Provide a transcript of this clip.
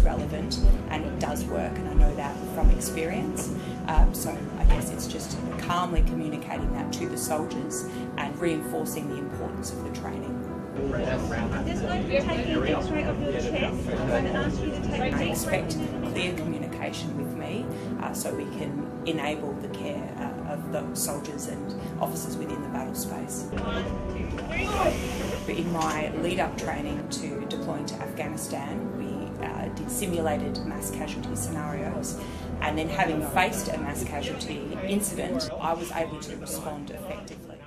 relevant and it does work, and I know that from experience. Um, so I guess it's just calmly communicating that to the soldiers and reinforcing the importance of the training. Just like taking an x-ray of your chest, I'm going to ask you to take I a deep expect clear communication with me uh, so we can enable the care uh, of the soldiers and officers within the battle space. But in my lead up training to deploying to Afghanistan, we did simulated mass casualty scenarios. And then, having faced a mass casualty incident, I was able to respond effectively.